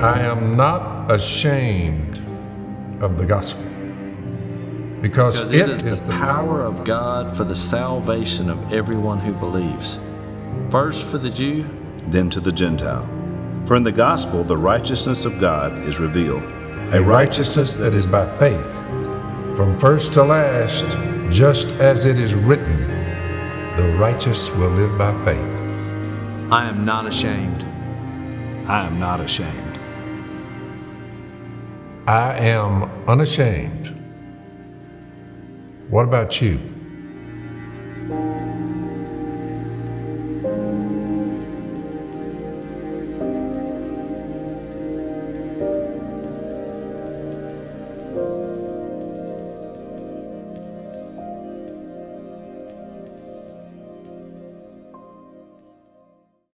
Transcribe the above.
I am not ashamed of the gospel because, Because it is the power of God for the salvation of everyone who believes. First for the Jew, then to the Gentile. For in the gospel the righteousness of God is revealed. a righteousness that is by faith, from first to last, just as it is written, the righteous will live by faith. I am not ashamed. I am not ashamed. I am unashamed. What about you?